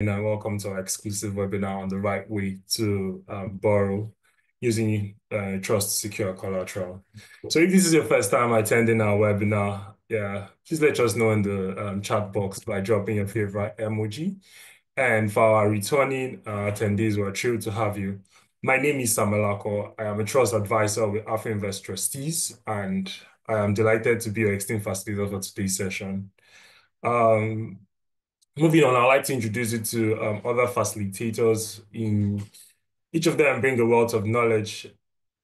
and welcome to our exclusive webinar on the right way to um, borrow using uh, trust secure collateral. So if this is your first time attending our webinar, yeah, please let us know in the um, chat box by dropping your favorite emoji. And for our returning uh, attendees, we're thrilled to have you. My name is Samuel Ako. I am a trust advisor with Afrinvest Trustees, and I am delighted to be your esteemed facilitator for today's session. Um, Moving on, I'd like to introduce you to um, other facilitators. In each of them bring a wealth of knowledge,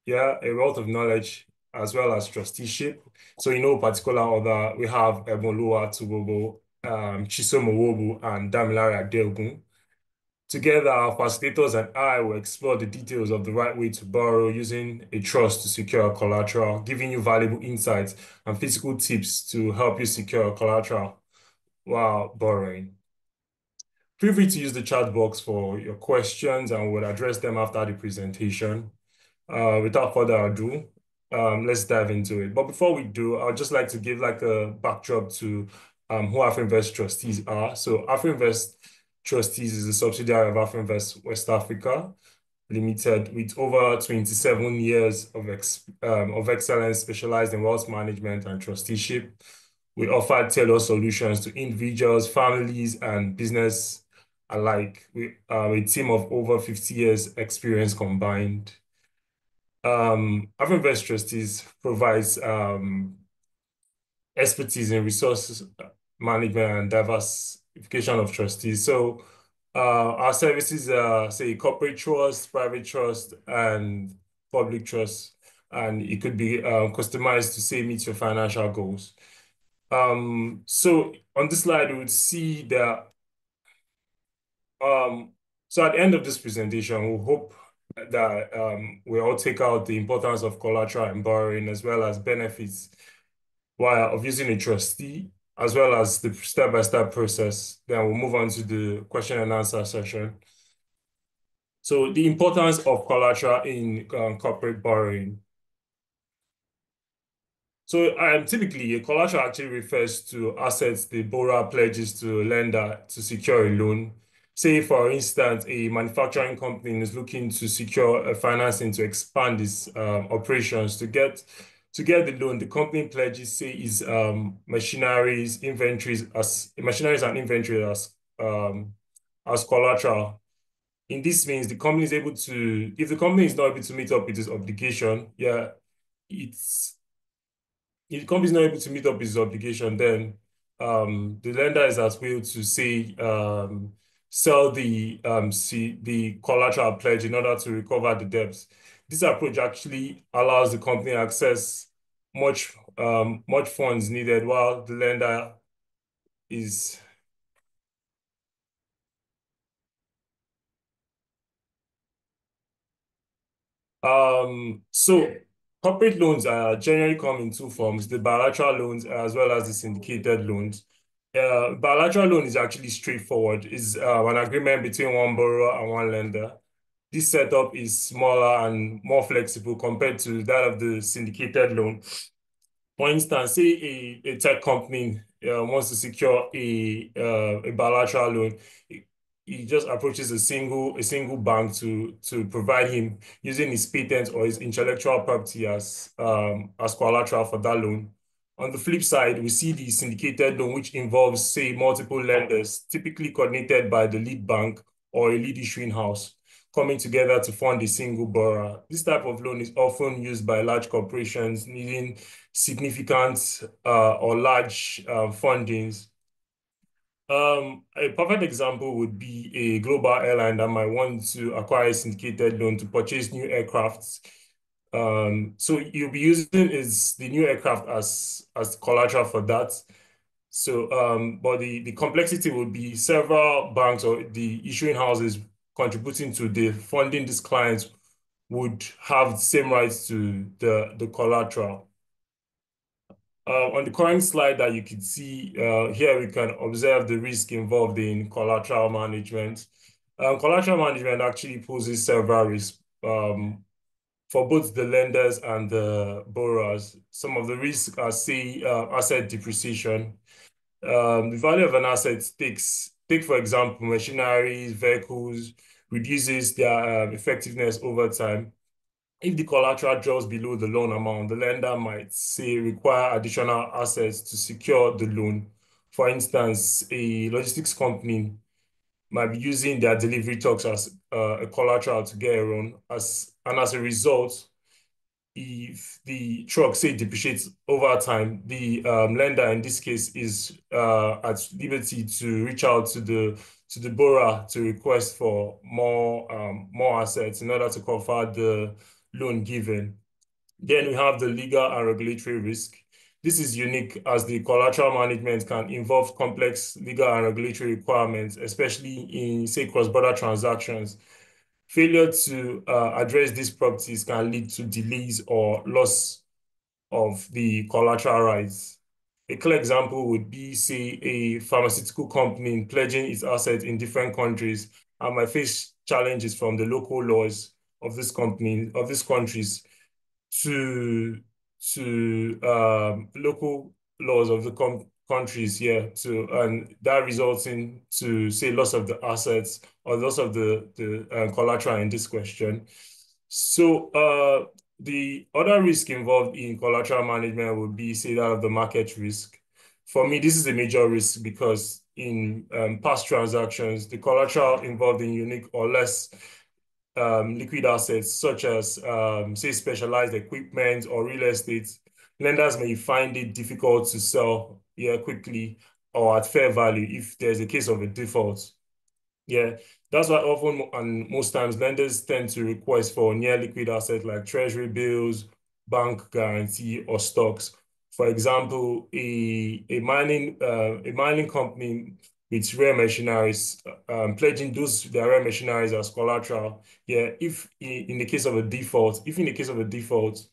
yeah, a wealth of knowledge as well as trusteeship. So in no particular order, we have Ebonlua Tubobo, um, Chisom Owobu, and Damilare Adeogun. Together, our facilitators and I will explore the details of the right way to borrow using a trust to secure collateral, giving you valuable insights and physical tips to help you secure collateral while borrowing. Feel free to use the chat box for your questions and we'll address them after the presentation. Uh, without further ado, um, let's dive into it. But before we do, I'd just like to give like a backdrop to um, who Afrinvest trustees are. So Afrinvest Trustees is a subsidiary of Afrinvest West Africa Limited with over 27 years of, ex um, of excellence specialized in wealth management and trusteeship. We offer tailored solutions to individuals, families, and business alike with um, a team of over 50 years experience combined. Um, Afrinvest Trustees provides um, expertise in resources management and diversification of trustees. So uh, our services are, say, corporate trust, private trust, and public trust. And it could be um, customized to, say, meet your financial goals. Um, so on this slide, we would see that um, so at the end of this presentation, we hope that um, we all take out the importance of collateral and borrowing as well as benefits while of using a trustee as well as the step-by-step -step process. Then we'll move on to the question and answer session. So the importance of collateral in um, corporate borrowing. So um, typically, a collateral actually refers to assets the borrower pledges to a lender to secure a loan say, for instance, a manufacturing company is looking to secure a financing to expand its um, operations to get to get the loan, the company pledges say is um, machineries, inventories as machineries and inventory as um, as collateral. In this means the company is able to, if the company is not able to meet up with its obligation, yeah, it's if the company is not able to meet up with its obligation, then um, the lender is at will to say um, sell the um, see the collateral pledge in order to recover the debts. This approach actually allows the company access much um, much funds needed while the lender is um so corporate loans are generally come in two forms the bilateral loans as well as the syndicated loans bilateral loan is actually straightforward. It's uh, an agreement between one borrower and one lender. This setup is smaller and more flexible compared to that of the syndicated loan. For instance, say a, a tech company uh, wants to secure a, uh, a bilateral loan. He just approaches a single a single bank to to provide him using his patent or his intellectual property as um, as collateral for that loan. On the flip side, we see the syndicated loan, which involves, say, multiple lenders, typically coordinated by the lead bank or a lead issuing house, coming together to fund a single borrower. This type of loan is often used by large corporations needing significant uh, or large uh, fundings. Um, a perfect example would be a global airline that might want to acquire a syndicated loan to purchase new aircrafts um, so you'll be using is the new aircraft as as collateral for that. So, um, but the, the complexity would be several banks or the issuing houses contributing to the funding these clients would have the same rights to the, the collateral. Uh, on the current slide that you can see uh, here, we can observe the risk involved in collateral management. Um, collateral management actually poses several risks. Um, for both the lenders and the borrowers. Some of the risks are, say, uh, asset depreciation. Um, the value of an asset takes take for example, machinery, vehicles, reduces their um, effectiveness over time. If the collateral drops below the loan amount, the lender might say require additional assets to secure the loan. For instance, a logistics company might be using their delivery trucks as uh, a collateral to get a loan, as and as a result, if the truck say depreciates over time, the um, lender in this case is uh, at liberty to reach out to the to the borrower to request for more um, more assets in order to cover the loan given. Then we have the legal and regulatory risk. This is unique as the collateral management can involve complex legal and regulatory requirements, especially in, say, cross-border transactions. Failure to uh, address these properties can lead to delays or loss of the collateral rights. A clear example would be, say, a pharmaceutical company pledging its assets in different countries and might face challenges from the local laws of this company, of these countries to to um, local laws of the countries here to and that resulting to say loss of the assets or loss of the the uh, collateral in this question. So uh, the other risk involved in collateral management would be say that of the market risk. For me, this is a major risk because in um, past transactions, the collateral involved in unique or less um, liquid assets such as, um, say, specialized equipment or real estate, lenders may find it difficult to sell yeah, quickly or at fair value if there's a case of a default. Yeah, that's why often and most times lenders tend to request for near liquid assets like treasury bills, bank guarantee, or stocks. For example, a, a mining uh, a mining company with rare machineries, um, pledging those their rare machineries as collateral. Yeah, if in, the case of a default, if in the case of a default,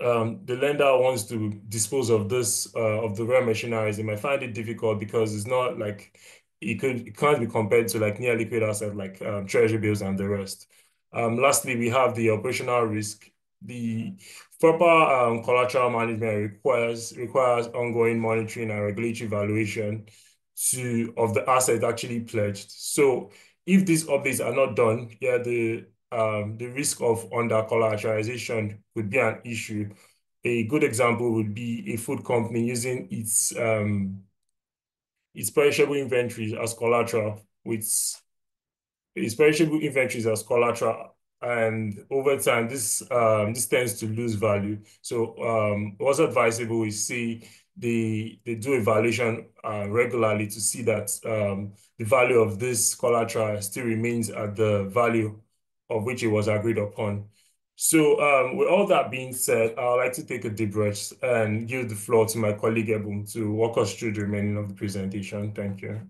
um, the lender wants to dispose of this uh, of the rare machineries, they might find it difficult because it's not like it could it can't be compared to like near liquid assets like um, treasury bills and the rest. Um, lastly, we have the operational risk. The proper um, collateral management requires requires ongoing monitoring and regulatory evaluation to of the asset actually pledged. So if these updates are not done, yeah, the um, the risk of under collateralization would be an issue. A good example would be a food company using its um, its perishable inventories as collateral, with its perishable inventories as collateral, and over time, this um, this tends to lose value. So um, what's advisable is see they they do evaluation uh, regularly to see that um, the value of this collateral still remains at the value of which it was agreed upon. So um, with all that being said, I'd like to take a deep breath and give the floor to my colleague Ebum to walk us through the remaining of the presentation. Thank you.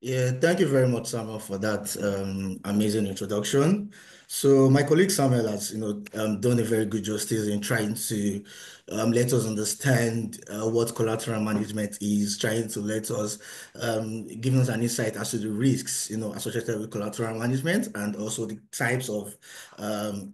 Yeah, thank you very much, Samuel, for that um, amazing introduction. So my colleague Samuel has, you know, um, done a very good justice in trying to um, let us understand uh, what collateral management is, trying to let us um, give us an insight as to the risks, you know, associated with collateral management and also the types of um,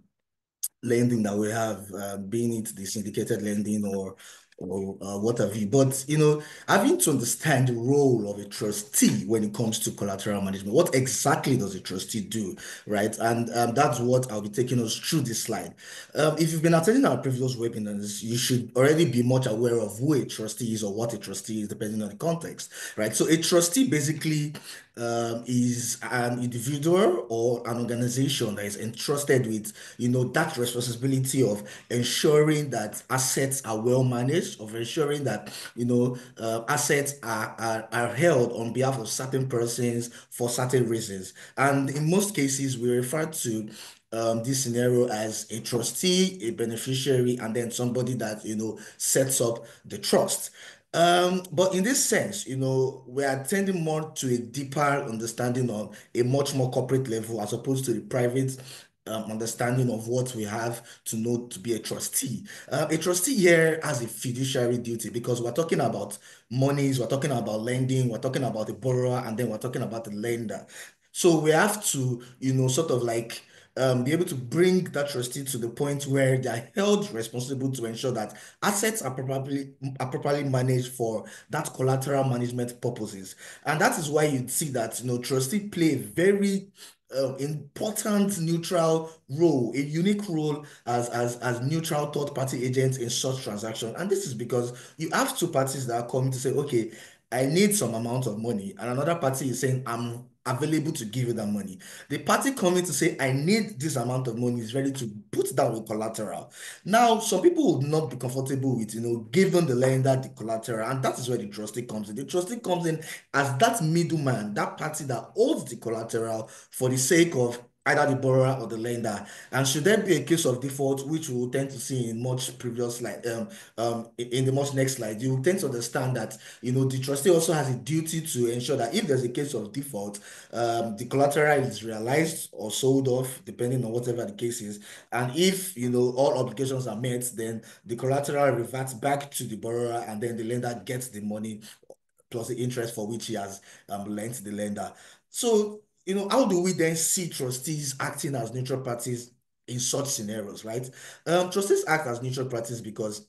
lending that we have, uh, being it the syndicated lending or or uh, what have you. But you know, having to understand the role of a trustee when it comes to collateral management. What exactly does a trustee do, right? And um, that's what I'll be taking us through this slide. Um, if you've been attending our previous webinars, you should already be much aware of who a trustee is or what a trustee is, depending on the context, right? So a trustee basically um, is an individual or an organization that is entrusted with, you know, that responsibility of ensuring that assets are well managed, of ensuring that, you know, uh, assets are, are, are held on behalf of certain persons for certain reasons. And in most cases, we refer to um, this scenario as a trustee, a beneficiary, and then somebody that, you know, sets up the trust. Um, but in this sense, you know, we are tending more to a deeper understanding on a much more corporate level as opposed to the private um, understanding of what we have to know to be a trustee. Uh, a trustee here has a fiduciary duty because we're talking about monies, we're talking about lending, we're talking about the borrower, and then we're talking about the lender. So we have to, you know, sort of like um, be able to bring that trustee to the point where they are held responsible to ensure that assets are properly are properly managed for that collateral management purposes. And that is why you'd see that you know trustee play a very uh, important neutral role, a unique role as, as, as neutral third party agents in such transaction. And this is because you have two parties that are coming to say, okay, I need some amount of money, and another party is saying, I'm available to give you that money. The party coming to say, I need this amount of money is ready to put down with collateral. Now, some people would not be comfortable with, you know, giving the lender the collateral, and that is where the trustee comes in. The trustee comes in as that middleman, that party that holds the collateral for the sake of either the borrower or the lender. And should there be a case of default, which we will tend to see in much previous slide, um, um, in the much next slide, you will tend to understand that, you know, the trustee also has a duty to ensure that if there's a case of default, um, the collateral is realized or sold off, depending on whatever the case is. And if, you know, all obligations are met, then the collateral reverts back to the borrower and then the lender gets the money plus the interest for which he has um, lent the lender. So you know, how do we then see trustees acting as neutral parties in such scenarios, right? Um, trustees act as neutral parties because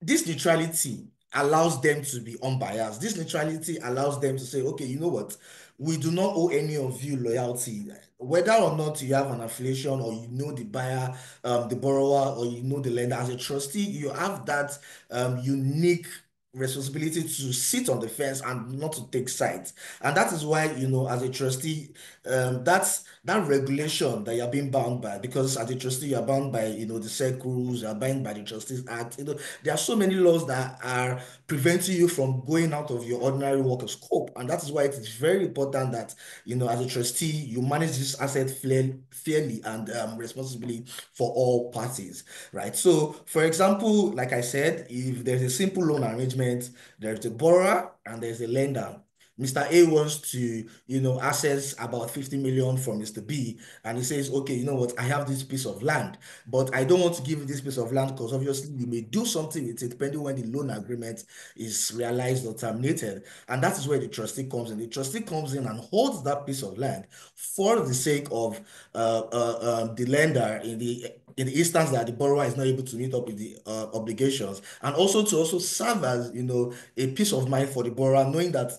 this neutrality allows them to be unbiased. This neutrality allows them to say, okay, you know what? We do not owe any of you loyalty. Whether or not you have an affiliation or you know the buyer, um, the borrower, or you know the lender, as a trustee, you have that um, unique responsibility to sit on the fence and not to take sides. And that is why you know as a trustee um that's that regulation that you're being bound by because as a trustee you're bound by you know the SEC rules you're bound by the trustees act you know there are so many laws that are preventing you from going out of your ordinary work of scope and that is why it is very important that you know as a trustee you manage this asset fairly, and um, responsibly for all parties right so for example like i said if there's a simple loan arrangement, there's a borrower and there's a lender. Mr. A wants to, you know, access about 50 million from Mr. B, and he says, okay, you know what, I have this piece of land, but I don't want to give this piece of land because obviously you may do something with it depending when the loan agreement is realized or terminated. And that is where the trustee comes in. The trustee comes in and holds that piece of land for the sake of uh, uh, uh, the lender in the in the instance that the borrower is not able to meet up with the uh, obligations and also to also serve as you know a peace of mind for the borrower knowing that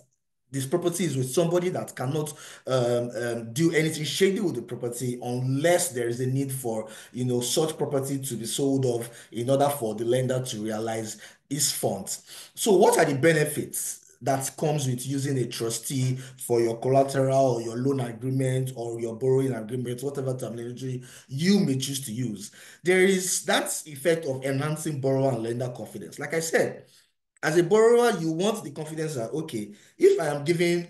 this property is with somebody that cannot um, um, do anything shady with the property unless there is a need for you know such property to be sold off in order for the lender to realize his funds so what are the benefits that comes with using a trustee for your collateral or your loan agreement or your borrowing agreement, whatever terminology you may choose to use. There is that effect of enhancing borrower and lender confidence. Like I said, as a borrower, you want the confidence that, okay, if I am giving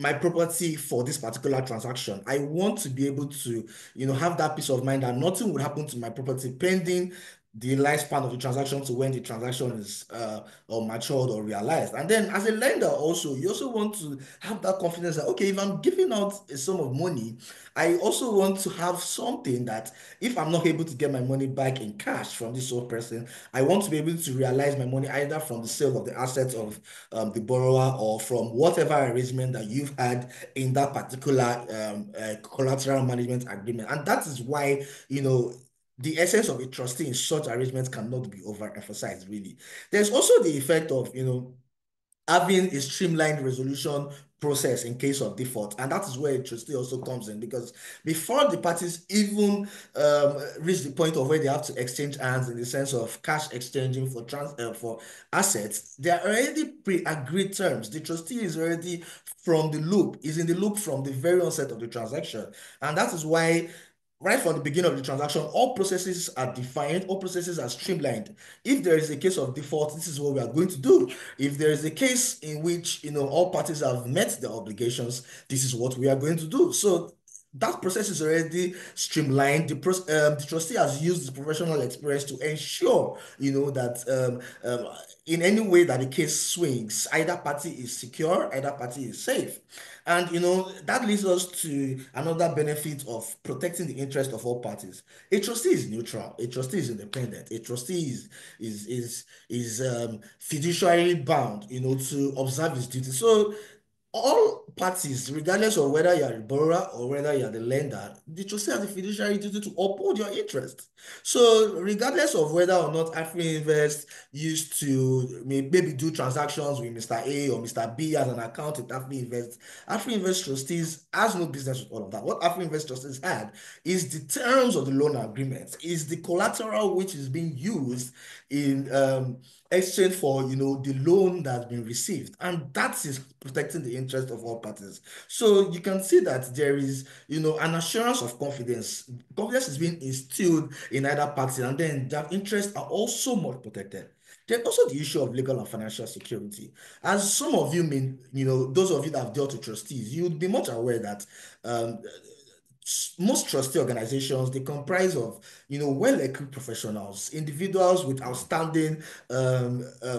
my property for this particular transaction. I want to be able to, you know, have that peace of mind that nothing would happen to my property pending the lifespan of the transaction to when the transaction is uh, or matured or realized. And then as a lender also, you also want to have that confidence that, okay, if I'm giving out a sum of money, I also want to have something that if I'm not able to get my money back in cash from this old person, I want to be able to realize my money either from the sale of the assets of um, the borrower or from whatever arrangement that you've had in that particular um, uh, collateral management agreement. And that is why, you know, the essence of a trustee in such arrangements cannot be overemphasized, really. There's also the effect of, you know, having a streamlined resolution process in case of default. And that is where a trustee also comes in because before the parties even um, reach the point of where they have to exchange hands in the sense of cash exchanging for trans uh, for assets, they are already pre-agreed terms. The trustee is already from the loop, is in the loop from the very onset of the transaction. And that is why right from the beginning of the transaction, all processes are defined, all processes are streamlined. If there is a case of default, this is what we are going to do. If there is a case in which you know all parties have met their obligations, this is what we are going to do. So that process is already streamlined. The, um, the trustee has used the professional experience to ensure, you know, that um, um, in any way that the case swings, either party is secure, either party is safe. And, you know, that leads us to another benefit of protecting the interest of all parties. A trustee is neutral. A trustee is independent. A trustee is, is, is, is um, fiduciary bound, you know, to observe his duty. So all parties, regardless of whether you're a borrower or whether you're the lender, the trustee has a fiduciary duty to uphold your interest. So, regardless of whether or not Afrinvest used to maybe do transactions with Mr. A or Mr. B as an account at Afrinvest, Afrinvest trustees has no business with all of that. What Afrinvest trustees had is the terms of the loan agreement, is the collateral which is being used in um, exchange for you know the loan that's been received and that is protecting the interest of all parties. So you can see that there is you know an assurance of confidence. Confidence is being instilled in either party and then their interests are also more protected. There's also the issue of legal and financial security. As some of you may, you know, those of you that have dealt with trustees, you would be much aware that um, most trustee organizations they comprise of you know well-equipped professionals individuals with outstanding um, uh,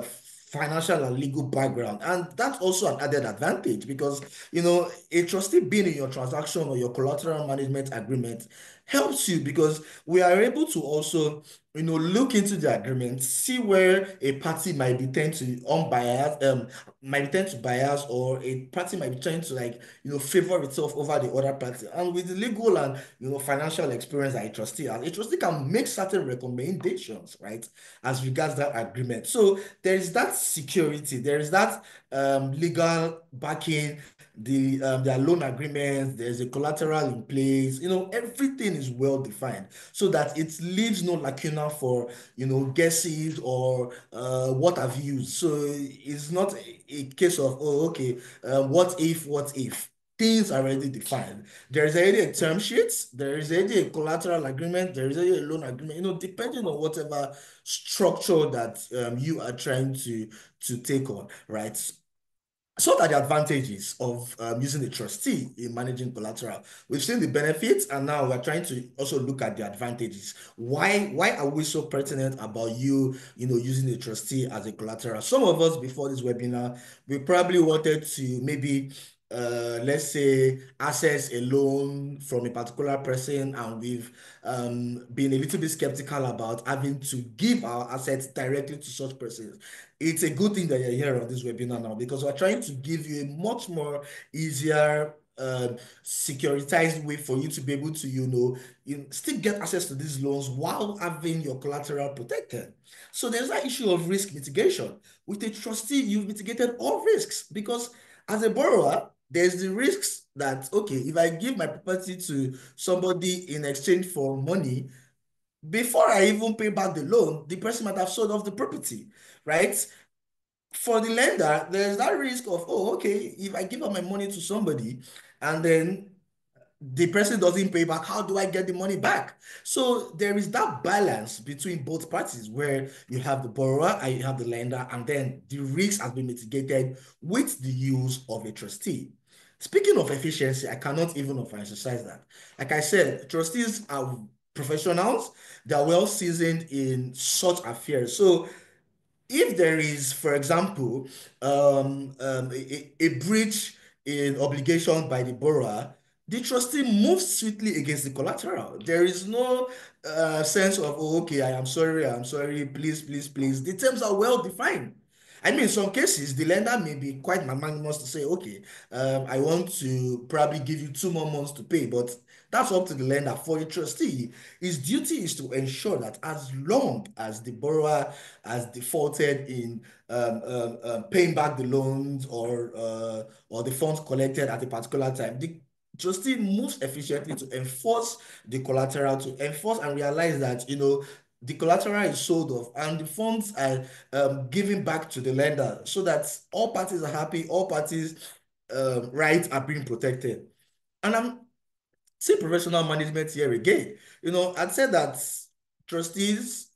financial and legal background. And that's also an added advantage because you know a trustee being in your transaction or your collateral management agreement helps you because we are able to also you know look into the agreement see where a party might be tend to unbiased um might be tend to bias or a party might be trying to like you know favor itself over the other party. And with the legal and you know financial experience that a trustee has a trustee can make certain recommendations right as regards that agreement. So there is that security there is that um legal backing the um, loan agreements, there's a collateral in place, you know, everything is well defined so that it leaves no lacuna for, you know, guesses or uh, what have you. So it's not a, case of, oh, okay, uh, what if, what if? Things are already defined. There is already a term sheet, there is already a collateral agreement, there is already a loan agreement, you know, depending on whatever structure that um, you are trying to, to take on, right? So are the advantages of um, using a trustee in managing collateral. We've seen the benefits, and now we're trying to also look at the advantages. Why why are we so pertinent about you, you know, using a trustee as a collateral? Some of us before this webinar, we probably wanted to maybe uh, let's say, access a loan from a particular person, and we've um, been a little bit skeptical about having to give our assets directly to such persons. It's a good thing that you're here on this webinar now because we're trying to give you a much more easier uh, securitized way for you to be able to, you know, you still get access to these loans while having your collateral protected. So there's that issue of risk mitigation. With a trustee, you've mitigated all risks because as a borrower, there's the risks that, okay, if I give my property to somebody in exchange for money, before I even pay back the loan, the person might have sold off the property, right? For the lender, there's that risk of, oh, okay, if I give up my money to somebody and then the person doesn't pay back, how do I get the money back? So there is that balance between both parties where you have the borrower and you have the lender, and then the risk has been mitigated with the use of a trustee. Speaking of efficiency, I cannot even emphasize that. Like I said, trustees are professionals, they're well seasoned in such affairs. So if there is, for example, um, um, a, a breach in obligation by the borrower, the trustee moves swiftly against the collateral. There is no uh, sense of, oh, okay, I am sorry, I'm sorry, please, please, please. The terms are well defined. I mean, in some cases, the lender may be quite magnanimous to say, okay, um, I want to probably give you two more months to pay, but that's up to the lender. For a trustee, his duty is to ensure that as long as the borrower has defaulted in um, um, um, paying back the loans or uh, or the funds collected at a particular time, the trustee moves efficiently to enforce the collateral, to enforce and realize that, you know, the collateral is sold off and the funds are um, given back to the lender so that all parties are happy, all parties' uh, rights are being protected. And I'm seeing professional management here again. You know, I'd say that trustees,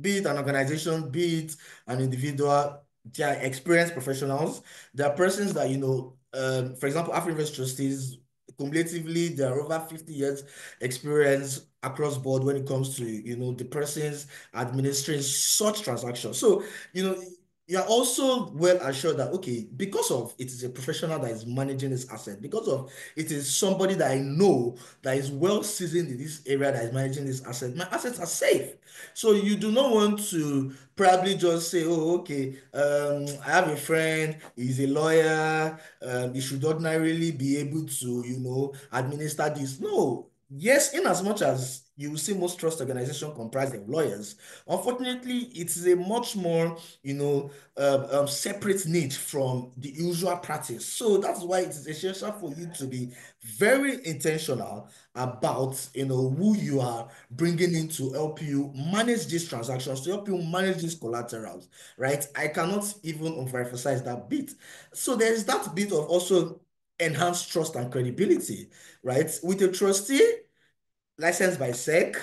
be it an organization, be it an individual, they are experienced professionals. They are persons that, you know, um, for example, Afrinvest trustees cumulatively there are over 50 years experience across board when it comes to you know the persons administering such transactions. So you know you're also well assured that okay because of it is a professional that is managing this asset because of it is somebody that i know that is well seasoned in this area that is managing this asset my assets are safe. So you do not want to probably just say oh okay um i have a friend he's a lawyer um he should ordinarily be able to you know administer this. No yes in as much as you will see most trust organizations comprised of lawyers. Unfortunately, it is a much more, you know, uh, um, separate niche from the usual practice. So that's why it is essential for you to be very intentional about, you know, who you are bringing in to help you manage these transactions, to help you manage these collaterals, right? I cannot even overemphasize that bit. So there's that bit of also enhanced trust and credibility, right? With a trustee, licensed by SEC,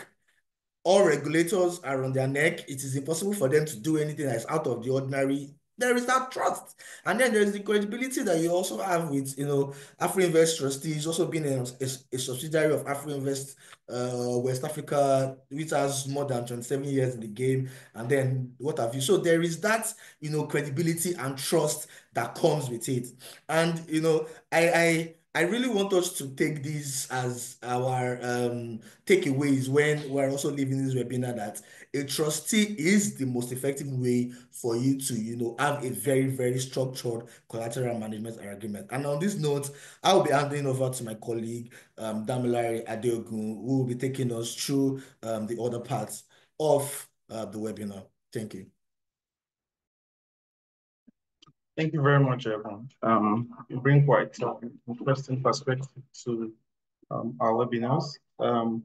all regulators are on their neck. It is impossible for them to do anything that's out of the ordinary. There is that trust. And then there's the credibility that you also have with, you know, Afrinvest trustees, also being a, a, a subsidiary of Afrinvest uh, West Africa, which has more than 27 years in the game. And then what have you. So there is that, you know, credibility and trust that comes with it. And, you know, I, I I really want us to take this as our um, takeaways when we're also leaving this webinar that a trustee is the most effective way for you to, you know, have a very, very structured collateral management agreement. And on this note, I will be handing over to my colleague, um, Damilare Adeogun, who will be taking us through um, the other parts of uh, the webinar. Thank you. Thank you very much, everyone. Um, you bring quite an interesting perspective to um, our webinars. Um,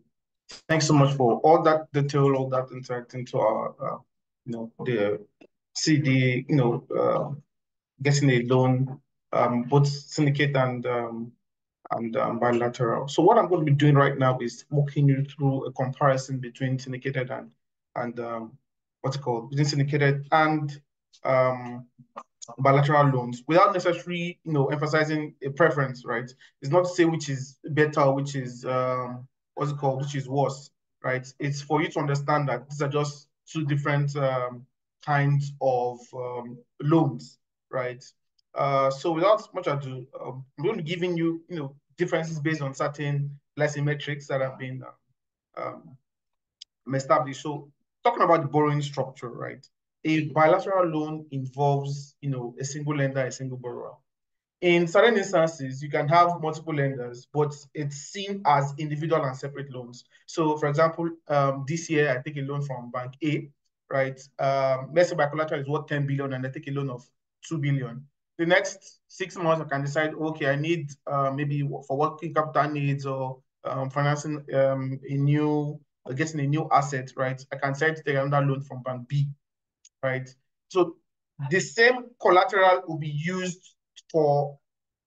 thanks so much for all that detail, all that insight into our, uh, you know, the CD, you know, uh, getting a loan, um, both syndicate and um, and um, bilateral. So what I'm going to be doing right now is walking you through a comparison between syndicated and and um, what's it called, between syndicated and um, bilateral loans without necessarily, you know, emphasizing a preference, right? It's not to say which is better, which is um, what's it called, which is worse, right? It's for you to understand that these are just two different um, kinds of um, loans, right? Uh, so without much ado, um, I'm going to be giving you, you know, differences based on certain lesson metrics that have been um, established. So talking about the borrowing structure, right? A bilateral loan involves, you know, a single lender, a single borrower. In certain instances, you can have multiple lenders, but it's seen as individual and separate loans. So, for example, um, this year I take a loan from Bank A, right? Um, let's say my collateral is worth 10 billion and I take a loan of 2 billion. The next six months, I can decide, okay, I need uh, maybe for working capital needs or um, financing um, a new, getting a new asset, right? I can decide to take another loan from Bank B right? So the same collateral will be used for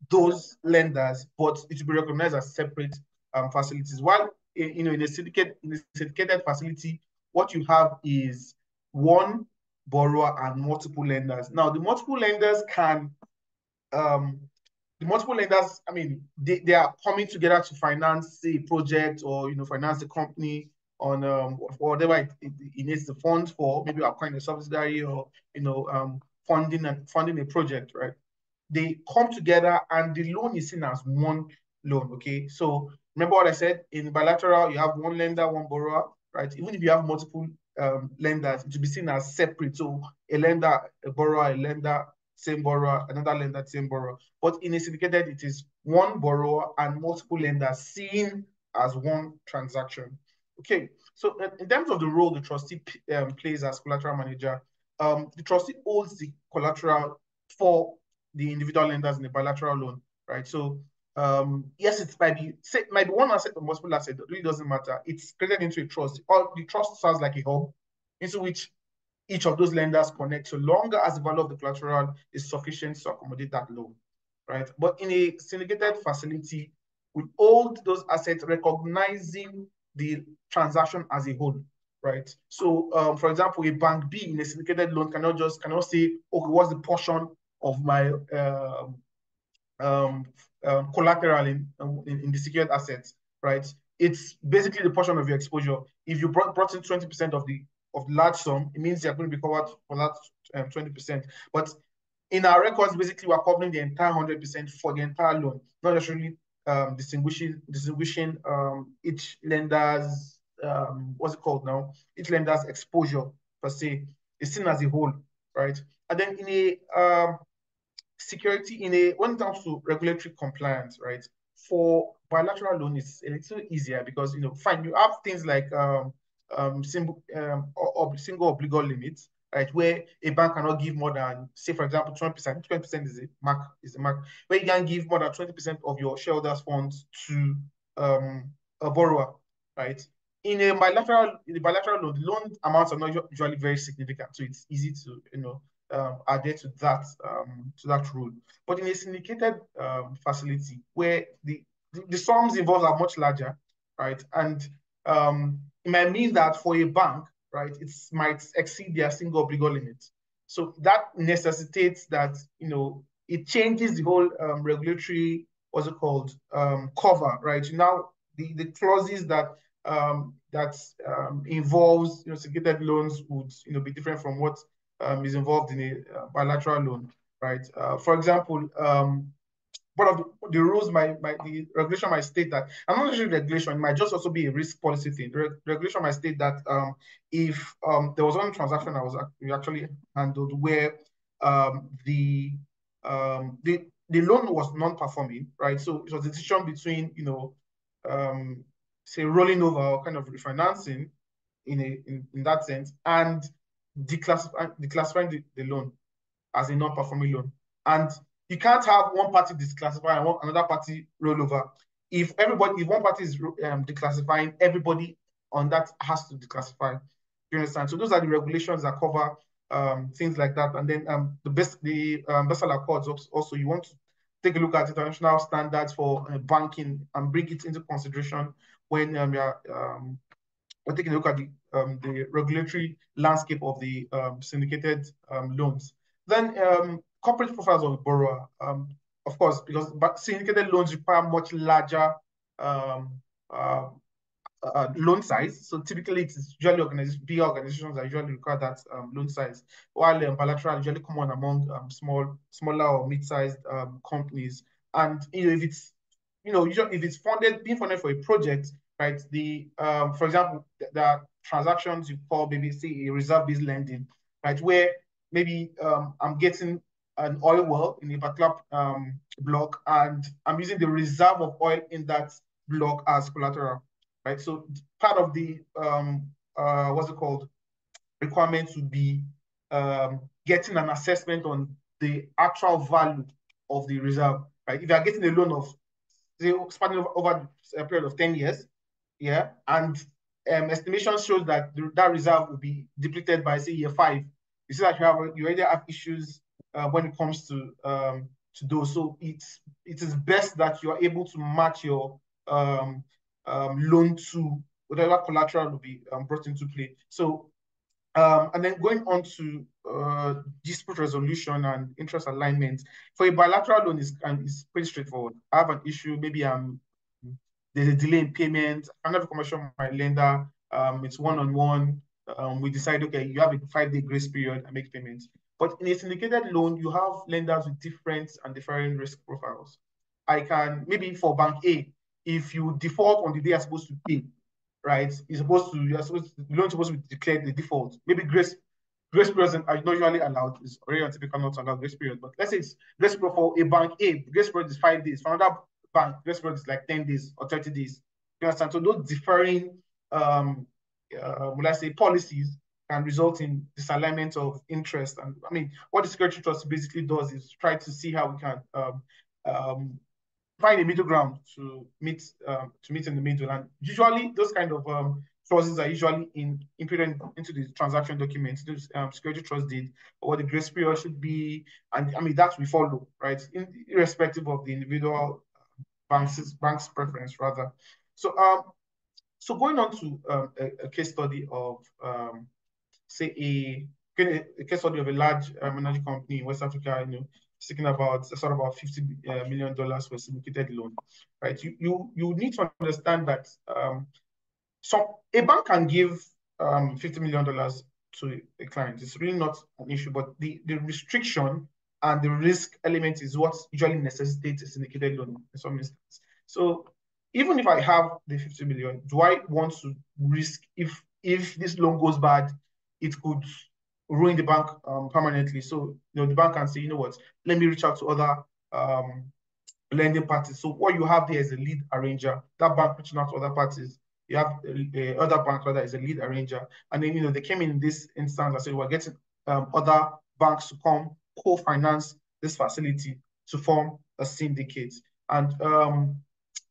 those lenders, but it will be recognized as separate um, facilities. While in, you know in a syndicate in a syndicated facility, what you have is one borrower and multiple lenders. Now the multiple lenders can um, the multiple lenders, I mean, they, they are coming together to finance a project or you know finance the company on um, whatever it, it, it, needs the funds for, maybe acquiring a subsidiary or you know um, funding and funding a project, right? They come together and the loan is seen as one loan. Okay, so remember what I said in bilateral, you have one lender, one borrower, right? Even if you have multiple um, lenders, it will be seen as separate. So a lender, a borrower, a lender, same borrower, another lender, same borrower. But in a syndicated, it is one borrower and multiple lenders seen as one transaction. Okay, so in terms of the role the trustee um, plays as collateral manager, um, the trustee holds the collateral for the individual lenders in the bilateral loan, right? So um, yes, it might be say, might be one asset or multiple asset. It really doesn't matter. It's created into a trust. Or the trust serves like a hub into which each of those lenders connect so longer as the value of the collateral is sufficient to accommodate that loan, right? But in a syndicated facility, we hold those assets recognizing the transaction as a whole, right? So, um, for example, a bank B in a syndicated loan cannot just cannot say, okay, what's the portion of my um, um, um, collateral in, in, in the secured assets, right? It's basically the portion of your exposure. If you brought, brought in 20% of the of the large sum, it means you're going to be covered for that um, 20%. But in our records, basically, we're covering the entire 100% for the entire loan, not necessarily um, distinguishing distinguishing um, each lender's um, what's it called now? Each lender's exposure per se is seen as a whole, right? And then in a um, security, in a when it comes to regulatory compliance, right? For bilateral loan, it's a little easier because you know, fine, you have things like um, um, single um, or, or single obligor limits, right? Where a bank cannot give more than, say, for example, 20%. 20% is a mark, is a mark, where you can give more than 20% of your shareholders' funds to um, a borrower, right? In a bilateral, in the bilateral loan, the loan amounts are not usually very significant, so it's easy to, you know, um, adhere to that um, to that rule. But in a syndicated um, facility where the, the, the sums involved are much larger, right? And um, it might mean that for a bank, right, it might exceed their single obligor limit. So that necessitates that, you know, it changes the whole um, regulatory, what's it called, um, cover, right? Now, the, the clauses that um, that um, involves, you know, syndicated loans would, you know, be different from what um, is involved in a uh, bilateral loan, right? Uh, for example, um, one of the, the rules, my, my the regulation might state that, I'm not necessarily regulation, it might just also be a risk policy thing. The regulation might state that um, if um, there was one transaction that was actually handled where um, the um, the the loan was non-performing, right? So it was a decision between, you know, um, say rolling over or kind of refinancing in a in, in that sense, and declassifying declassifying the, the loan as a non-performing loan. And you can't have one party disclassify and one, another party roll over. If everybody, if one party is um, declassifying, everybody on that has to declassify. You understand? So those are the regulations that cover um, things like that. And then um, the best, the um, Basel Accords also, you want to take a look at international standards for uh, banking and bring it into consideration when um, you're, um, taking a look at the, um, the regulatory landscape of the um, syndicated um, loans. Then um, corporate profiles of the borrower, um, of course, because but syndicated loans require much larger um, uh, uh, loan size. So typically, it's usually organizations, big organizations that usually require that um, loan size, while um, bilateral usually common among um, small, smaller or mid-sized um, companies. And you know, if it's you know, if it's funded, being funded for a project, right? The for example, are transactions you call maybe say a reserve-based lending, right? Where maybe um, I'm getting an oil well in a particular um, block, and I'm using the reserve of oil in that block as collateral, right? So part of the um, uh, what's it called requirement to be um, getting an assessment on the actual value of the reserve, right? If you are getting a loan of say, spanning over a period of 10 years, yeah, and um, estimation shows that the, that reserve will be depleted by say year five. You see that you have you already have issues uh, when it comes to um, to those. So it's it is best that you are able to match your um, um, loan to whatever collateral will be um, brought into play. So um, and then going on to uh, dispute resolution and interest alignment for a bilateral loan is um, is pretty straightforward. I have an issue, maybe I'm there's a delay in payment. I have a commercial with my lender. Um, it's one on one. we decide, okay, you have a five day grace period and make payments. But in a syndicated loan, you have lenders with different and different risk profiles. I can, maybe for bank A, if you default on the day you're supposed to pay, right? You're supposed to, you're supposed to, the loan supposed to be declared the default. Maybe grace grace periods are not usually allowed. It's already untypical not to allow grace period. But let's say it's grace period for a bank A, grace period is five days. For another bank, grace period is like 10 days or 30 days. You understand? So those differing um uh, will I say policies can result in disalignment of interest. And I mean, what the security trust basically does is try to see how we can um, um, find a middle ground to meet um, to meet in the middle. And usually, those kind of um, clauses are usually in inputted into the transaction documents, the um, security trust deed, what the grace period should be, and I mean that we follow, right, in, irrespective of the individual bank's bank's preference rather. So um, so going on to um, a, a, case study of um, say a, case study of a large um, energy company in West Africa, you know, seeking about sort of about 50 uh, million dollars for a syndicated loan, right? You you you need to understand that um, so a bank can give um, $50 million to a client. It's really not an issue, but the, the restriction and the risk element is what usually necessitates a syndicated loan in some instances. So even if I have the 50 million, do I want to risk if if this loan goes bad, it could ruin the bank um, permanently. So you know the bank can say, you know what, let me reach out to other um, lending parties. So what you have there is a lead arranger. That bank reaching out to other parties. You have a other bank rather is a lead arranger, and then you know they came in this instance and said we're getting um, other banks to come co-finance this facility to form a syndicate. And um,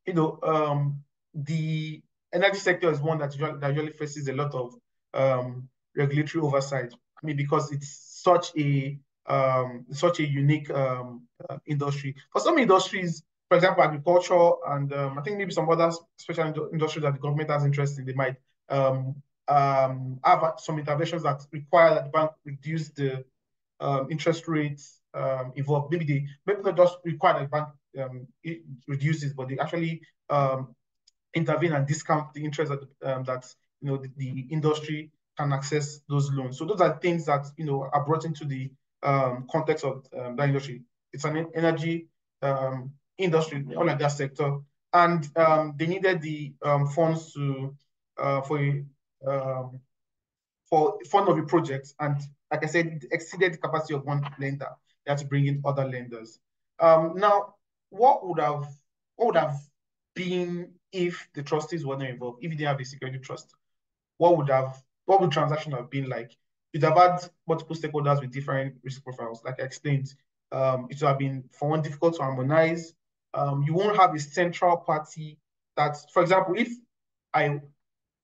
you know, um, the energy sector is one that usually, that usually faces a lot of um, regulatory oversight. I mean, because it's such a um, such a unique um, uh, industry. For some industries, for example, agriculture and um, I think maybe some other special industries that the government has interest in, they might um, um, have some interventions that require that the bank reduce the um, interest rates involved. Maybe they maybe not just require that the bank um, it reduces, but they actually intervene and discount the interest that that you know the, the, industry can access those loans. So those are things that you know are brought into the um, context of um, that industry. It's an energy um, industry, all of that sector, and um, they needed the um, funds to uh, for um, for fund of a project, and like I said, it exceeded the capacity of one lender. They had to bring in other lenders. Now, what would have what would have been if the trustees were not involved? If they have a security trust, what would have what would transaction have been like? You'd have had multiple stakeholders with different risk profiles, like I explained. Um, it would have been for one difficult to harmonize. Um, you won't have a central party that, for example, if I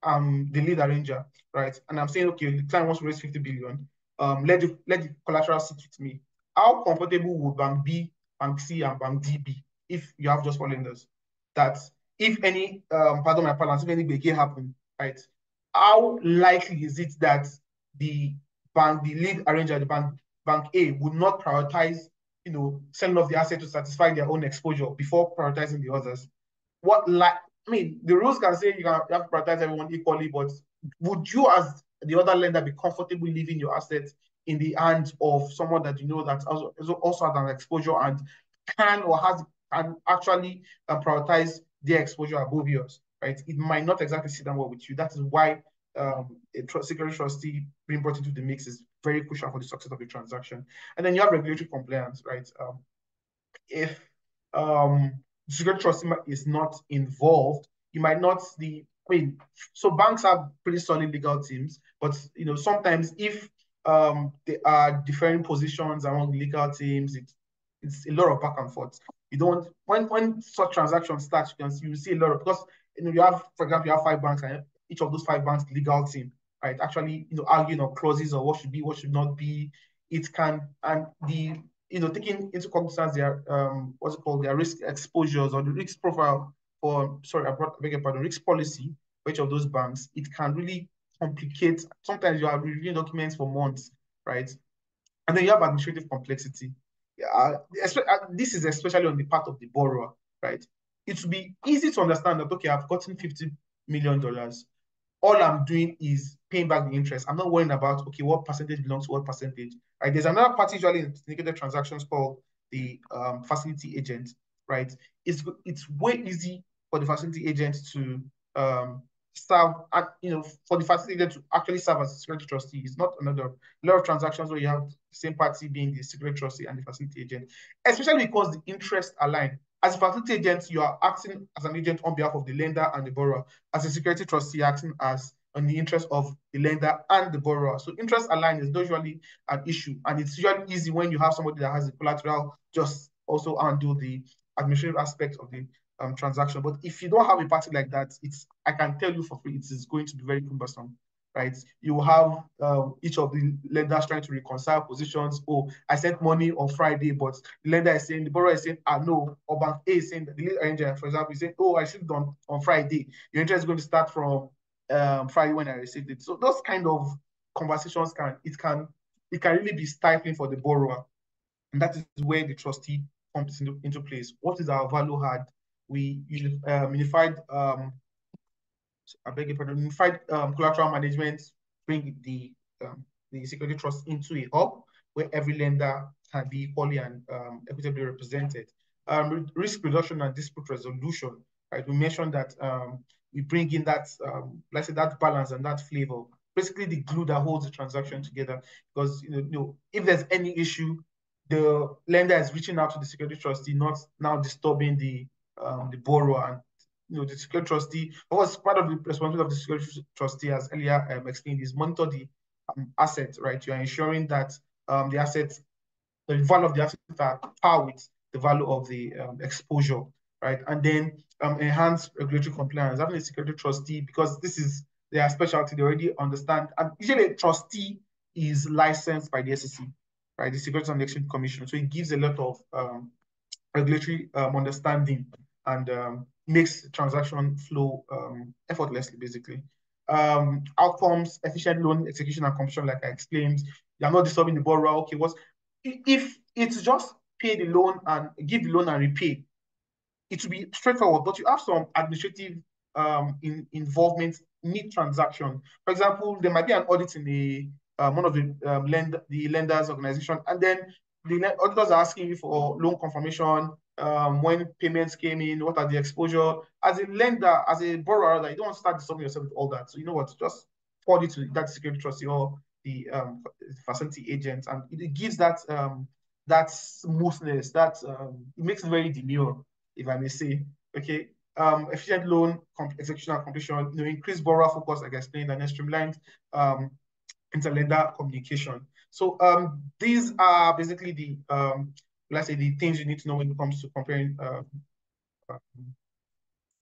am the lead arranger, right, and I'm saying, okay, the client wants to raise 50 billion, um, let the let the collateral sit with me. How comfortable would Bank B, Bank C, and Bank D be if you have just four lenders? That if any, um, pardon my parlance, if any begin happen, right? How likely is it that the bank, the lead arranger, the bank, bank A, would not prioritize, you know, selling off the asset to satisfy their own exposure before prioritizing the others? What like I mean, the rules can say you, can, have to prioritize everyone equally, but would you, as the other lender, be comfortable leaving your assets in the hands of someone that you know that also, also has an exposure and can or has and actually uh, prioritize their exposure above yours, right? It might not exactly sit down well with you. That is why um, a tr security trustee being brought into the mix is very crucial for the success of the transaction. And then you have regulatory compliance, right? Um, if um, security trustee is not involved, you might not the I mean, so banks have pretty solid legal teams, but you know sometimes if um, there are different positions among legal teams, it, it's a lot of back and forth. You don't when when such transactions start, you can see you see a lot of because you know you have, for example, you have five banks and each of those five banks legal team, right? Actually, you know, arguing on clauses or what should be, what should not be. It can and the you know taking into cognizance their um what's it called their risk exposures or the risk profile for sorry, I brought I beg your pardon, risk policy for each of those banks. It can really complicate. Sometimes you are reviewing documents for months, right? And then you have administrative complexity. Uh, this is especially on the part of the borrower, right? It would be easy to understand that, okay, I've gotten $50 million. All I'm doing is paying back the interest. I'm not worrying about, okay, what percentage belongs to what percentage. Right? There's another party usually in syndicated transactions called the um, facility agent, right? It's, it's way easy for the facility agent to um, serve, you know, for the facility agent to actually serve as a security trustee is not another. Lot of transactions where you have the same party being the security trustee and the facility agent, especially because the interests align. As a facility agent, you are acting as an agent on behalf of the lender and the borrower. As a security trustee, acting as on the interest of the lender and the borrower. So interest aligned is usually an issue, and it's usually easy when you have somebody that has the collateral just also undo the administrative aspect of the um, transaction. But if you don't have a party like that, it's I can tell you for free, it is going to be very cumbersome, right? You have um, each of the lenders trying to reconcile positions. Oh, I sent money on Friday, but the lender is saying the borrower is saying, ah no, or bank A is saying the arranger, for example, is saying, oh, I should on on Friday. Your interest is going to start from um, Friday when I received it. So those kind of conversations can it can it can really be stifling for the borrower, and that is where the trustee comes into, into place. What is our value add? we um, unified um, I beg your pardon, unified um, collateral management bring the um, the security trust into a hub where every lender can be equally and um, equitably represented. Um, risk reduction and dispute resolution, right? We mentioned that um, we bring in that, um, let's say that balance and that flavor, basically the glue that holds the transaction together. Because you know, you know, if there's any issue, the lender is reaching out to the security trustee, not now disturbing the um, the borrower and you know the security trustee. Of course, part of the responsibility of the security trustee, as earlier um, explained, is monitor the um, asset. Right, you are ensuring that um, the assets, the value of the asset are par with the value of the um, exposure, right? And then um, enhance regulatory compliance. Having a security trustee, because this is their specialty, they already understand. And usually a trustee is licensed by the SEC, right? The Securities and Exchange Commission. So it gives a lot of um, regulatory um, understanding and um, makes transaction flow um, effortlessly, basically. Um, outcomes, efficient loan execution and completion, like I explained. You're not disturbing the borrower. Okay, what's if it's just pay the loan and give the loan and repay, it will be straightforward. But you have some administrative um, in, involvement mid transaction. For example, there might be an audit in the um, one of the um, lend the lenders organization, and then the auditors are asking you for loan confirmation, um, when payments came in, what are the exposure. As a lender, as a borrower, like, you don't want to start disturbing yourself with all that. So you know what, just forward it to that security trustee or the um, facility agent, and it gives that um, that smoothness, that um, it makes it very demure, if I may say. Okay, um, efficient loan execution and completion, you know, increased borrower focus, like I explained, and streamlined um, interlender communication. So um, these are basically the um, let's say the things you need to know when it comes to comparing uh, uh,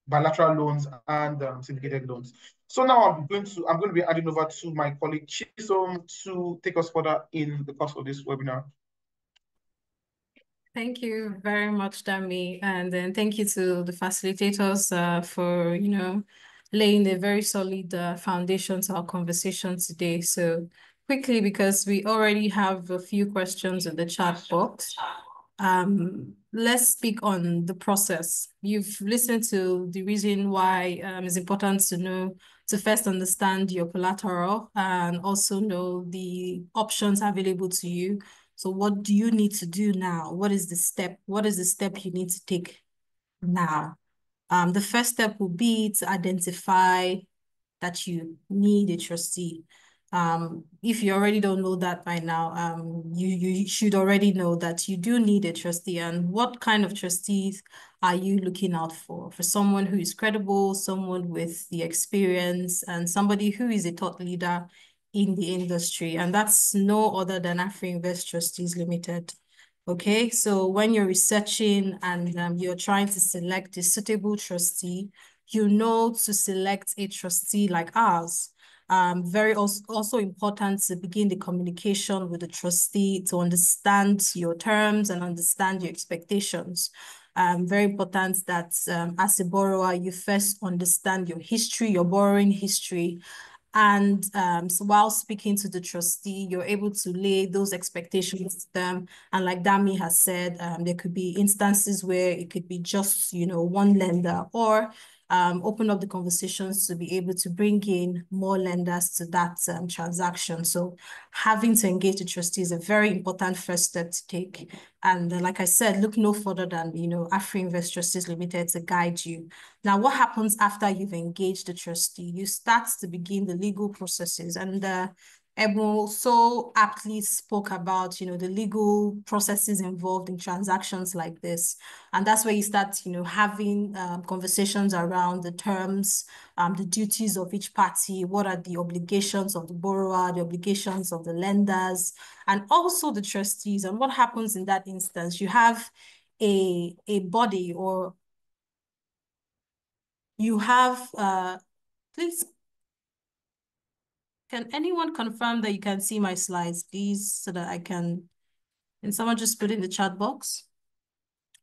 bilateral loans and um, syndicated loans. So now I'm going to I'm going to be adding over to my colleague Chisom to take us further in the course of this webinar. Thank you very much, Dami, and then thank you to the facilitators uh, for you know laying a very solid uh, foundation to our conversation today. So quickly, because we already have a few questions in the chat box, um, let's speak on the process. You've listened to the reason why um, it's important to know, to first understand your collateral and also know the options available to you. So what do you need to do now? What is the step? What is the step you need to take now? Um, the first step will be to identify that you need a trustee. Um, if you already don't know that by now, um, you, you should already know that you do need a trustee and what kind of trustees are you looking out for? For someone who is credible, someone with the experience and somebody who is a thought leader in the industry. And that's no other than Afrinvest Trustees Limited. Okay, so when you're researching and um, you're trying to select a suitable trustee, you know to select a trustee like ours um, very also, also important to begin the communication with the trustee to understand your terms and understand your expectations. Um, very important that um, as a borrower, you first understand your history, your borrowing history, and um, so while speaking to the trustee, you're able to lay those expectations to them. And like Dami has said, um, there could be instances where it could be just, you know, one lender or um, open up the conversations to be able to bring in more lenders to that um, transaction. So having to engage the trustee is a very important first step to take. And uh, like I said, look no further than, you know, Afrinvest Trustees Limited to guide you. Now, what happens after you've engaged the trustee? You start to begin the legal processes and uh, Ebon so aptly spoke about, you know, the legal processes involved in transactions like this. And that's where you start, you know, having um, conversations around the terms, um, the duties of each party, what are the obligations of the borrower, the obligations of the lenders, and also the trustees. And what happens in that instance? You have a, a body or you have, uh, please can anyone confirm that you can see my slides, please, so that I can, and someone just put in the chat box?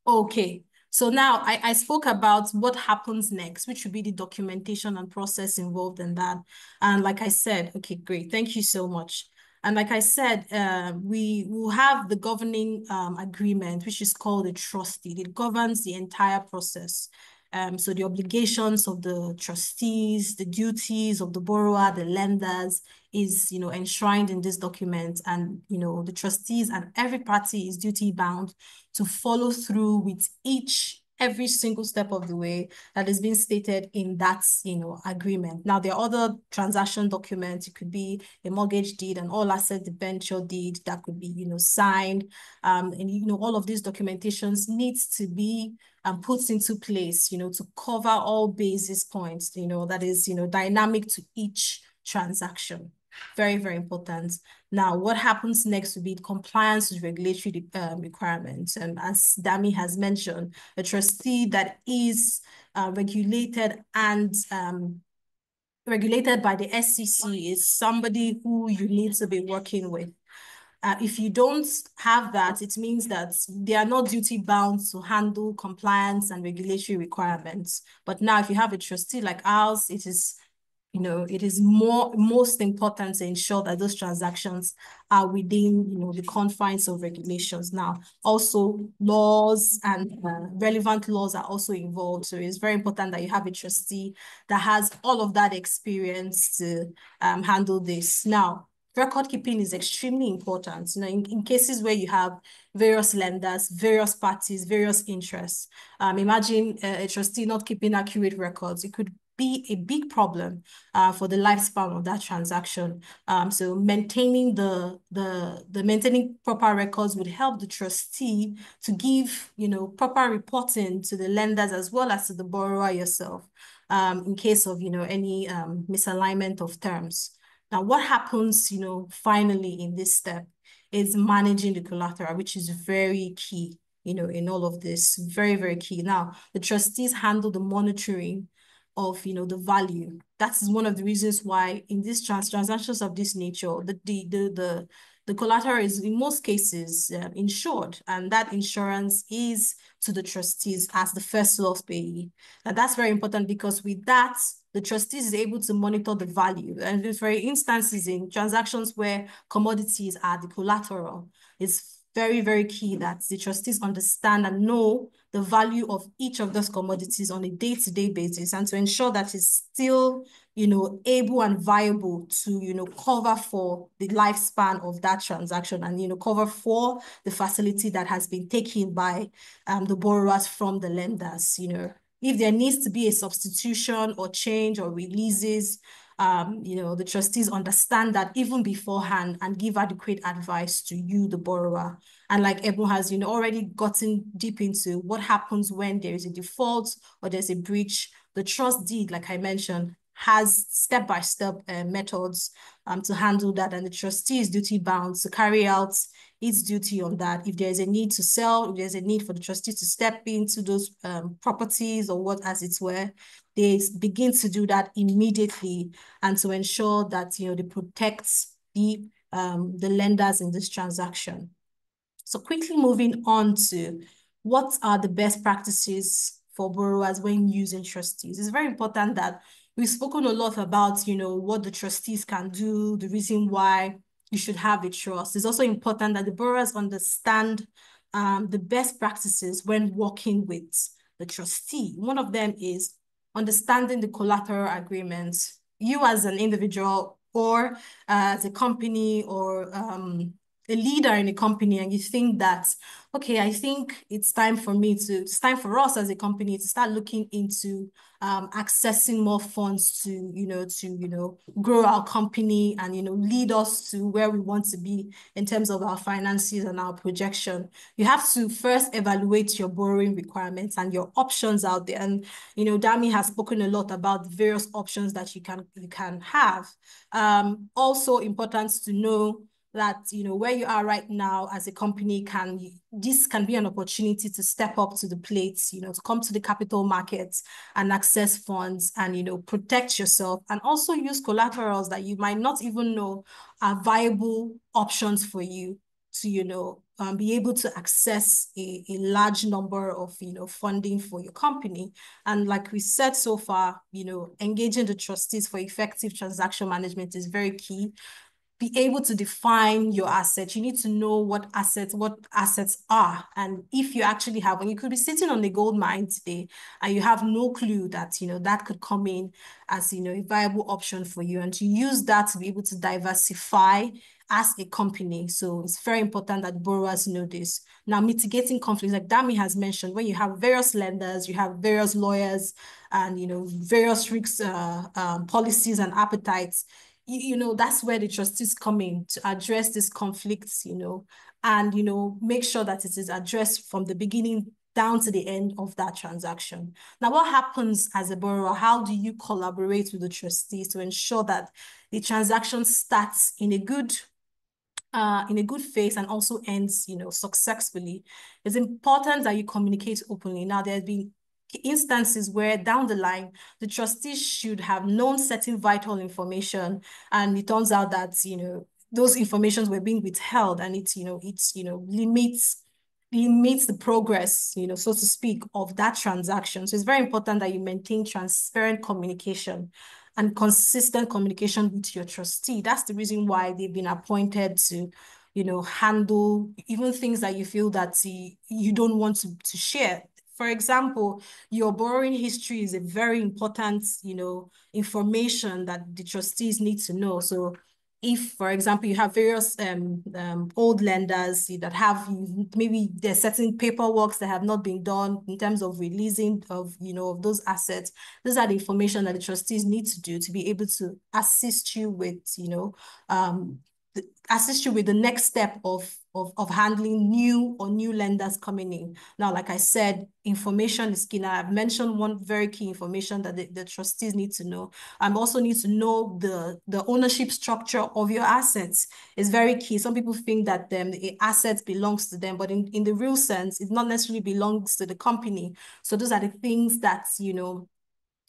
Okay, so now I, I spoke about what happens next, which would be the documentation and process involved in that. And like I said, okay, great, thank you so much. And like I said, uh, we will have the governing um, agreement, which is called a trustee. It governs the entire process. Um, so the obligations of the trustees, the duties of the borrower, the lenders is, you know, enshrined in this document. And, you know, the trustees and every party is duty bound to follow through with each every single step of the way that is being stated in that, you know, agreement. Now, there are other transaction documents. It could be a mortgage deed, an all asset debenture deed that could be, you know, signed. Um, and, you know, all of these documentations needs to be um, put into place, you know, to cover all basis points, you know, that is, you know, dynamic to each transaction. Very, very important. Now, what happens next would be compliance with regulatory um, requirements. And as Dami has mentioned, a trustee that is uh, regulated and um, regulated by the SEC is somebody who you need to be working with. Uh, if you don't have that, it means that they are not duty bound to handle compliance and regulatory requirements. But now if you have a trustee like ours, it is you know, it is more most important to ensure that those transactions are within, you know, the confines of regulations. Now, also laws and uh, relevant laws are also involved. So it's very important that you have a trustee that has all of that experience to um, handle this. Now, record keeping is extremely important. You know, in, in cases where you have various lenders, various parties, various interests. Um, imagine a, a trustee not keeping accurate records. It could be a big problem uh, for the lifespan of that transaction. Um, so maintaining the, the, the maintaining proper records would help the trustee to give, you know, proper reporting to the lenders as well as to the borrower yourself um, in case of, you know, any um, misalignment of terms. Now, what happens, you know, finally in this step is managing the collateral, which is very key, you know, in all of this, very, very key. Now, the trustees handle the monitoring of you know the value. That is one of the reasons why in these trans transactions of this nature, the the the the, the collateral is in most cases uh, insured, and that insurance is to the trustees as the first loss payee. And that's very important because with that, the trustees is able to monitor the value. And there's very instances in transactions where commodities are the collateral. It's very, very key that the trustees understand and know the value of each of those commodities on a day-to-day -day basis and to ensure that it's still, you know, able and viable to, you know, cover for the lifespan of that transaction and, you know, cover for the facility that has been taken by um, the borrowers from the lenders, you know. If there needs to be a substitution or change or releases, um, you know, the trustees understand that even beforehand and give adequate advice to you, the borrower. And like Ebon has, you know, already gotten deep into what happens when there is a default or there's a breach. The trust deed, like I mentioned, has step-by-step -step, uh, methods um, to handle that. And the trustee is duty bound to carry out its duty on that. If there's a need to sell, if there's a need for the trustee to step into those um, properties or what as it were, they begin to do that immediately and to ensure that, you know, they protect the, um, the lenders in this transaction. So quickly moving on to what are the best practices for borrowers when using trustees? It's very important that we've spoken a lot about, you know, what the trustees can do, the reason why you should have a trust. It's also important that the borrowers understand um, the best practices when working with the trustee. One of them is understanding the collateral agreements. You as an individual or uh, as a company or um, a leader in a company and you think that, okay, I think it's time for me to, it's time for us as a company to start looking into um, accessing more funds to, you know, to, you know, grow our company and, you know, lead us to where we want to be in terms of our finances and our projection. You have to first evaluate your borrowing requirements and your options out there. And, you know, Dami has spoken a lot about various options that you can, you can have. Um, also important to know that you know where you are right now as a company can this can be an opportunity to step up to the plate you know to come to the capital markets and access funds and you know protect yourself and also use collaterals that you might not even know are viable options for you to you know um, be able to access a, a large number of you know funding for your company. And like we said so far you know engaging the trustees for effective transaction management is very key be able to define your assets. You need to know what assets, what assets are. And if you actually have, and you could be sitting on the gold mine today and you have no clue that, you know, that could come in as, you know, a viable option for you and to use that to be able to diversify as a company. So it's very important that borrowers know this. Now, mitigating conflicts, like Dami has mentioned, when you have various lenders, you have various lawyers and, you know, various risks, uh, um, policies and appetites, you, know, that's where the trustees come in to address these conflicts, you know, and, you know, make sure that it is addressed from the beginning down to the end of that transaction. Now, what happens as a borrower? How do you collaborate with the trustees to ensure that the transaction starts in a good uh, in a good face and also ends, you know, successfully, it's important that you communicate openly. Now, there has been instances where down the line, the trustees should have known certain vital information, and it turns out that, you know, those informations were being withheld and it's, you know, it's, you know, limits limits the progress, you know, so to speak, of that transaction. So it's very important that you maintain transparent communication and consistent communication with your trustee. That's the reason why they've been appointed to, you know, handle even things that you feel that eh, you don't want to, to share. For example, your borrowing history is a very important, you know, information that the trustees need to know. So if, for example, you have various um, um, old lenders that have maybe there's certain paperwork that have not been done in terms of releasing of you know of those assets, those are the information that the trustees need to do to be able to assist you with you know um, assist you with the next step of, of, of handling new or new lenders coming in. Now, like I said, information is key. Now, I've mentioned one very key information that the, the trustees need to know. I also need to know the, the ownership structure of your assets is very key. Some people think that um, the assets belongs to them, but in, in the real sense, it not necessarily belongs to the company. So those are the things that, you know,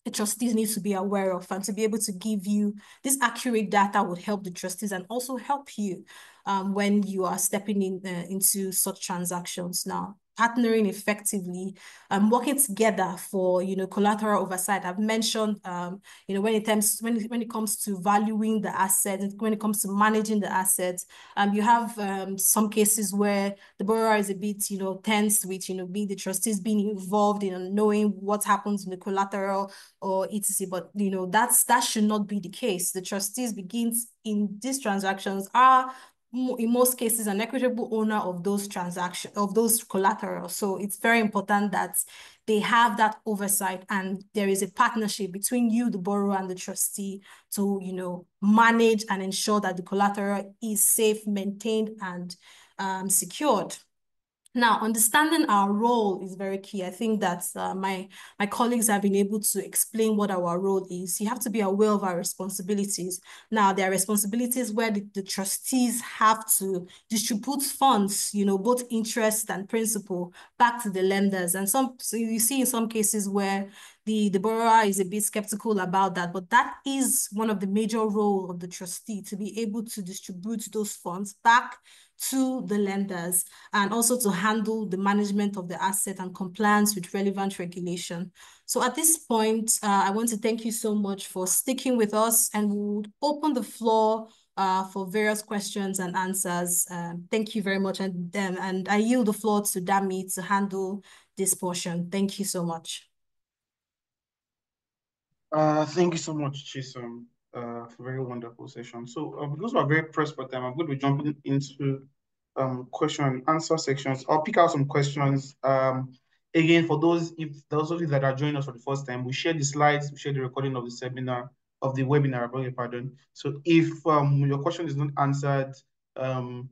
the trustees need to be aware of and to be able to give you this accurate data would help the trustees and also help you um, when you are stepping in uh, into such transactions now partnering effectively, um, working together for you know collateral oversight. I've mentioned um, you know when it comes when when it comes to valuing the asset, when it comes to managing the assets, um, you have um, some cases where the borrower is a bit you know tense with you know being the trustees being involved in knowing what happens in the collateral or etc. But you know that's that should not be the case. The trustees begins in these transactions are in most cases an equitable owner of those transactions of those collateral so it's very important that they have that oversight and there is a partnership between you the borrower and the trustee to you know manage and ensure that the collateral is safe maintained and um, secured now, understanding our role is very key. I think that uh, my, my colleagues have been able to explain what our role is. You have to be aware of our responsibilities. Now, there are responsibilities where the, the trustees have to distribute funds, you know, both interest and principal back to the lenders. And some, so you see in some cases where the, the borrower is a bit skeptical about that, but that is one of the major role of the trustee to be able to distribute those funds back to the lenders and also to handle the management of the asset and compliance with relevant regulation. So at this point, uh, I want to thank you so much for sticking with us and we'll open the floor uh, for various questions and answers. Um, thank you very much. And, um, and I yield the floor to Dami to handle this portion. Thank you so much. Uh, thank you so much, Chisom uh, for a very wonderful session. So uh, because we're very pressed for time, I'm going to be jumping into um, question and answer sections. I'll pick out some questions. Um, again, for those if those of you that are joining us for the first time, we share the slides, we share the recording of the seminar, of the webinar, pardon. So if um, your question is not answered, um,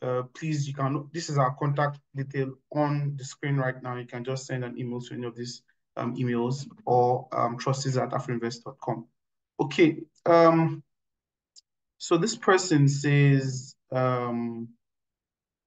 uh, please, you can, this is our contact detail on the screen right now. You can just send an email to any of these um, emails or um, trustees at afrinvest.com. Okay. Um, so this person says, um,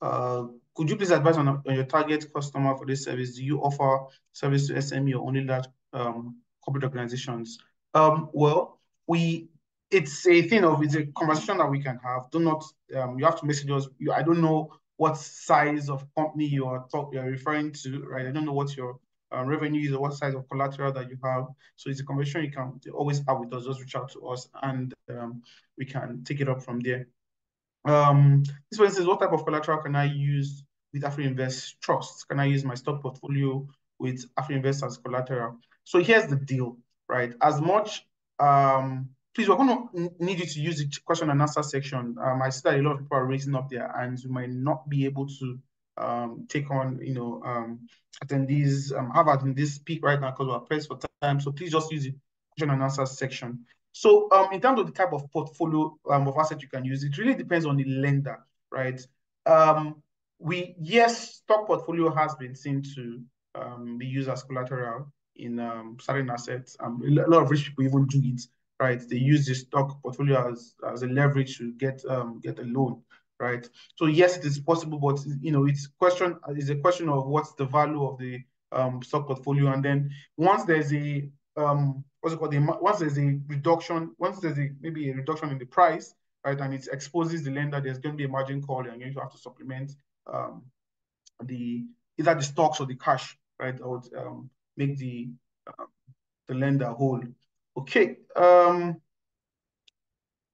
uh, could you please advise on, on, your target customer for this service? Do you offer service to SME or only large um, corporate organizations? Um, well, we it's a thing of it's a conversation that we can have. Do not um, you have to message us. You, I don't know what size of company you are talk, you're referring to, right? I don't know what your uh, revenues or what size of collateral that you have. So it's a conversation you can always have with us. Just reach out to us and um, we can take it up from there. Um, this one says, what type of collateral can I use with Afrinvest Trust? Can I use my stock portfolio with Afrinvest as collateral? So here's the deal, right? As much, um, please, we're going to need you to use the question and answer section. Um, I see that a lot of people are raising up their hands. We might not be able to um, take on, you know, um, attendees, um, have attendees speak right now because we're pressed for time. So please just use the question and answer section. So um, in terms of the type of portfolio um, of asset you can use, it really depends on the lender, right? Um, we yes, stock portfolio has been seen to um, be used as collateral in um, certain assets. Um, a lot of rich people even do it, right? They use the stock portfolio as, as a leverage to get um, get a loan, right? So yes, it is possible, but you know, it's question is a question of what's the value of the um, stock portfolio, and then once there's a um, what's it called? The, once there's a reduction, once there's a maybe a reduction in the price, right, and it exposes the lender, there's going to be a margin call, and you have to supplement um, the either the stocks or the cash, right, or um, make the uh, the lender whole. Okay. Um,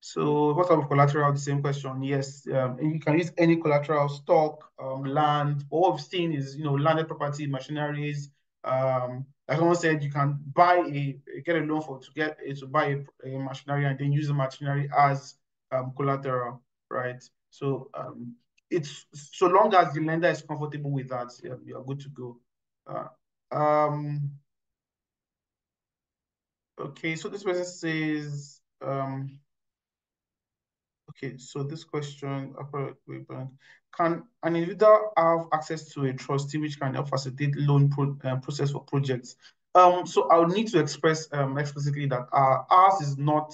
so what type of collateral? The same question. Yes, um, you can use any collateral, stock, um, land. All we've seen is you know landed property, machineries, um, like someone said, you can buy a get a loan for to get to buy a, a machinery and then use the machinery as um, collateral, right? So um, it's so long as the lender is comfortable with that, you are good to go. Uh, um, okay, so this person says, um, okay, so this question, can an individual have access to a trustee which can help facilitate loan pro, uh, process for projects? Um, so I would need to express um, explicitly that uh, ours is not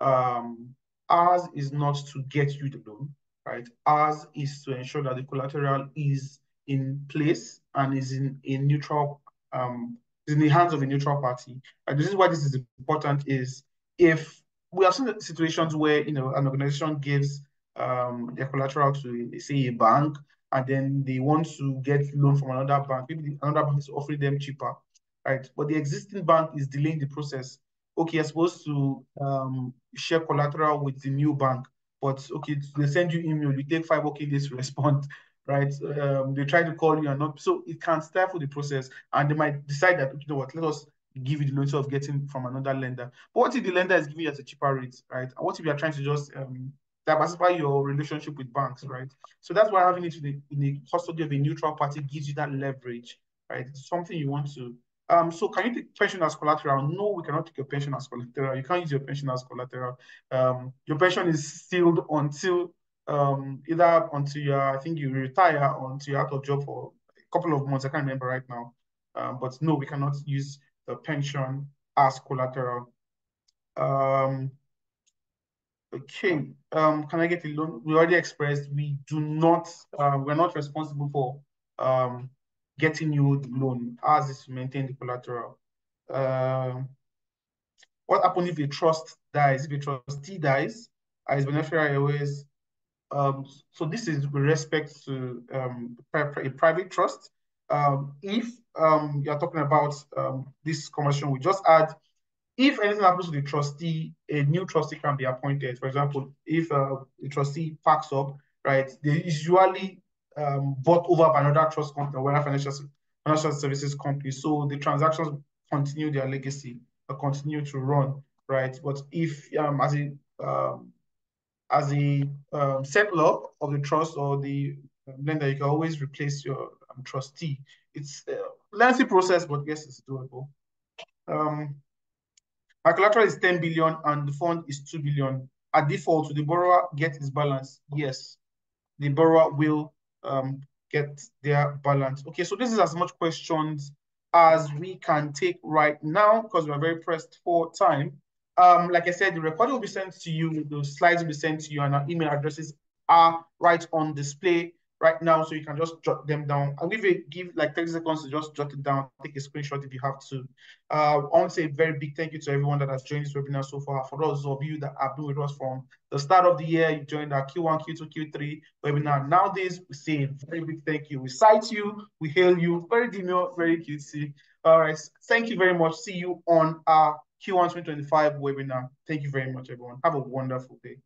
um, ours is not to get you the loan, right? Ours is to ensure that the collateral is in place and is in a neutral um, is in the hands of a neutral party. And this is why this is important: is if we have seen situations where you know an organization gives um, their collateral to, say, a bank, and then they want to get loan from another bank. Maybe another bank is offering them cheaper, right? But the existing bank is delaying the process. Okay, you're supposed to um, share collateral with the new bank, but okay, they send you email, you take five working days to respond, right? Um, they try to call you and not, so it can stifle the process, and they might decide that you know what, let us give you the loan of getting from another lender. But what if the lender is giving you at a cheaper rate, right? And what if you are trying to just um, diversify your relationship with banks, right? So that's why having it in the, in the custody of a neutral party gives you that leverage, right? It's something you want to. Um, so can you take pension as collateral? No, we cannot take your pension as collateral. You can't use your pension as collateral. Um, your pension is sealed until um, either until you I think you retire or until you're out of job for a couple of months. I can't remember right now. Um, but no, we cannot use the pension as collateral. Um, Okay, um, can I get a loan? We already expressed we do not, uh, we're not responsible for um, getting you the loan as is to maintain the collateral. Uh, what happens if a trust dies? If a trustee dies, as beneficiary always, um, so this is with respect to um, a private trust. Um, if um, you're talking about um, this conversion we just add, if anything happens to the trustee, a new trustee can be appointed. For example, if uh, the trustee packs up, right, they usually um, bought over by another trust company or financial, financial services company. So the transactions continue their legacy, or continue to run, right? But if um, as a um, as a settler of the trust or the lender, you can always replace your trustee. It's a lengthy process, but yes, it's doable. Um, our collateral is 10 billion and the fund is 2 billion. At default, will the borrower get his balance? Yes, the borrower will um, get their balance. Okay, so this is as much questions as we can take right now because we're very pressed for time. Um, like I said, the recording will be sent to you, the slides will be sent to you, and our email addresses are right on display right now, so you can just jot them down. I'll give you give like 30 seconds to just jot it down, take a screenshot if you have to. Uh, I want to say a very big thank you to everyone that has joined this webinar so far. For those of you that have been with us from the start of the year, you joined our Q1, Q2, Q3 webinar. Nowadays, we say very big thank you. We cite you, we hail you, very demure, very cutesy. All right, thank you very much. See you on our Q1 2025 webinar. Thank you very much, everyone. Have a wonderful day.